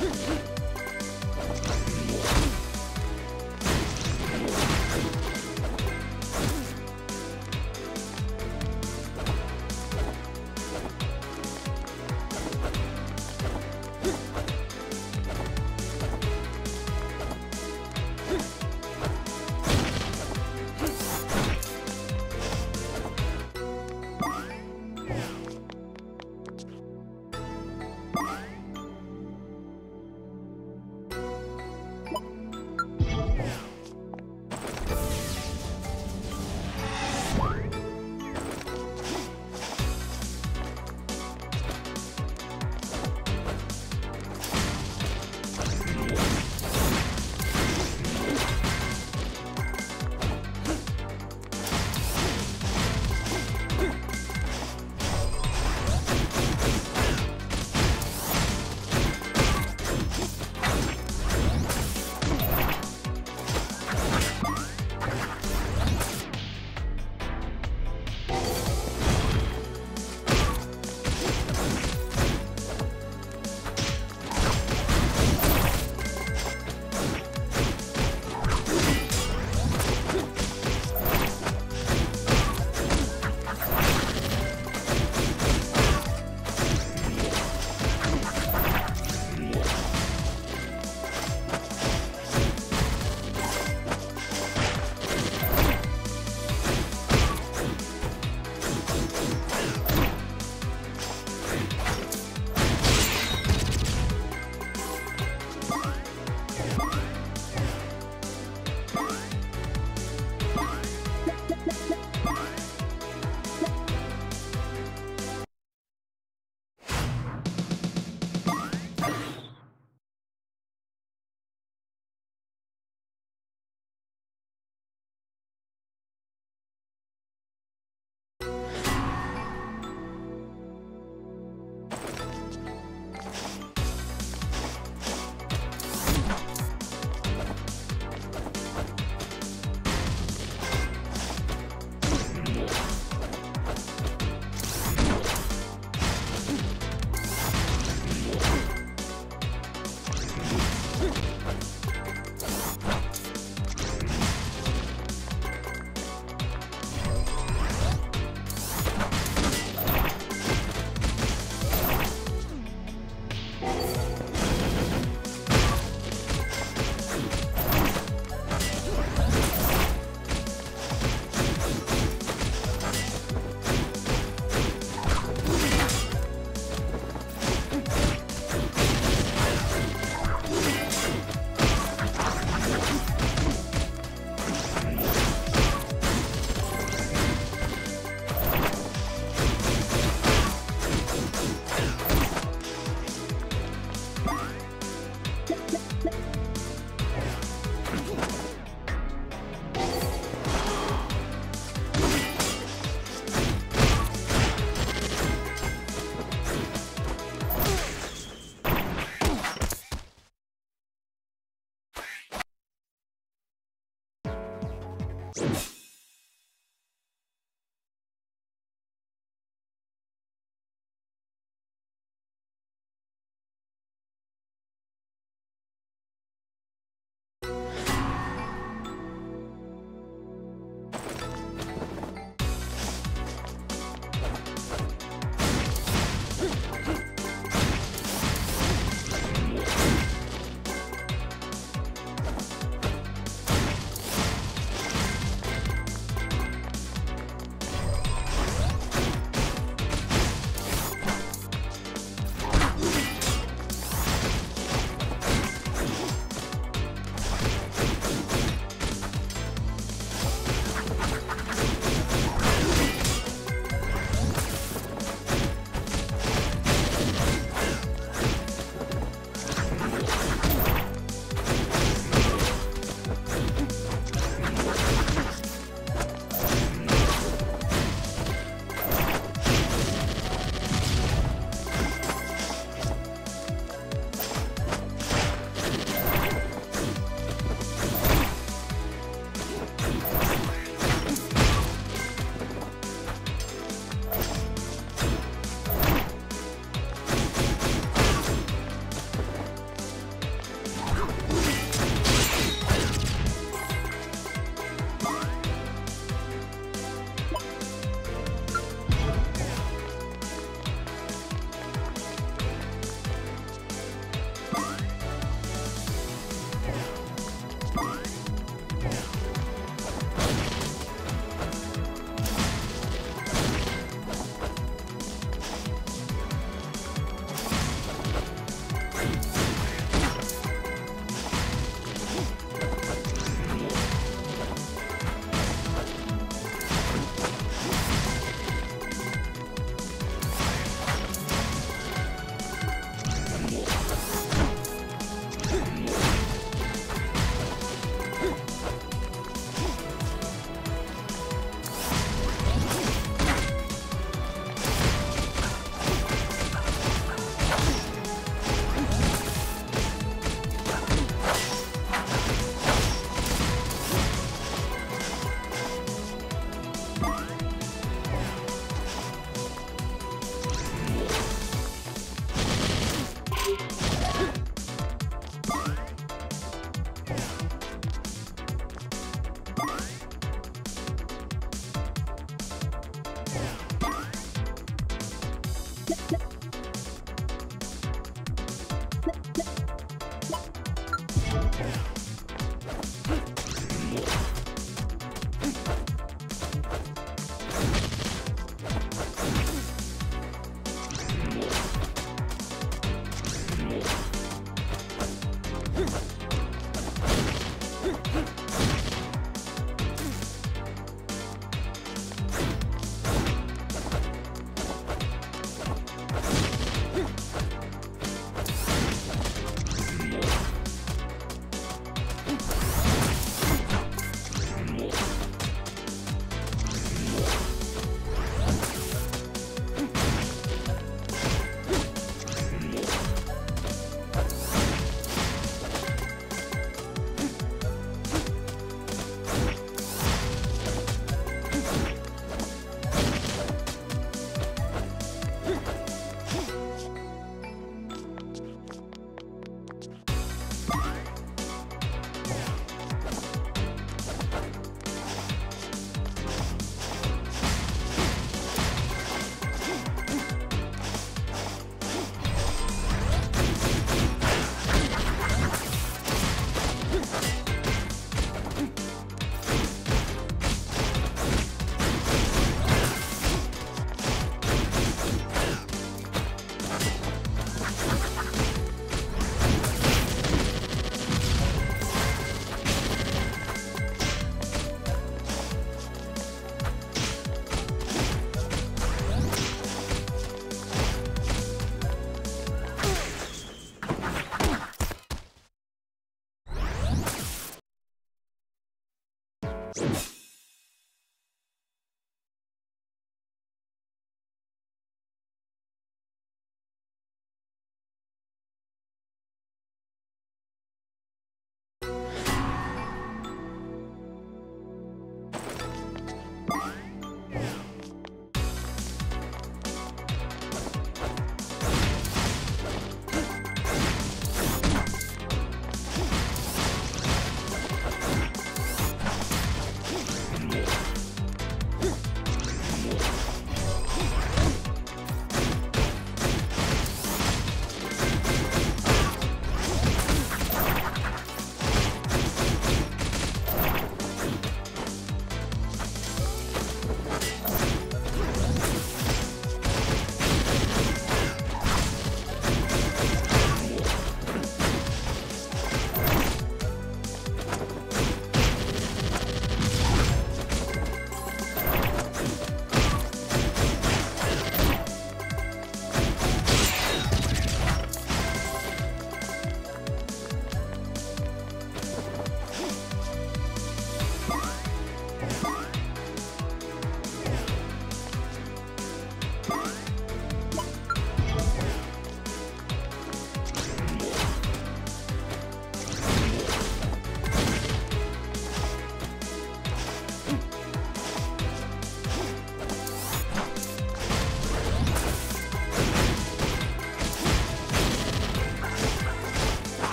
Let's go.